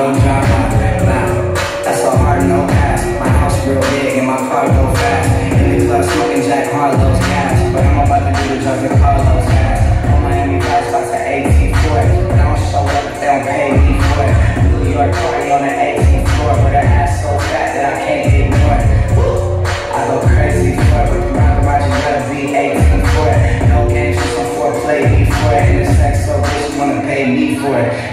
no job. Nah, that's a hard no pass. My house real big and my car go fast. In the club smoking Jack Harlow's cash. But I'm about to do the drugs and Carlos cash. On Miami Vice, box an 18 for and I don't show up they don't pay me for it. New York party on the 18th floor. But her ass so fat that I can't ignore it. Woo! I go crazy for it. Rock Roger, gotta be 18 for it. No games, just on foreplay before it. And the sex so rich, wanna pay me for it.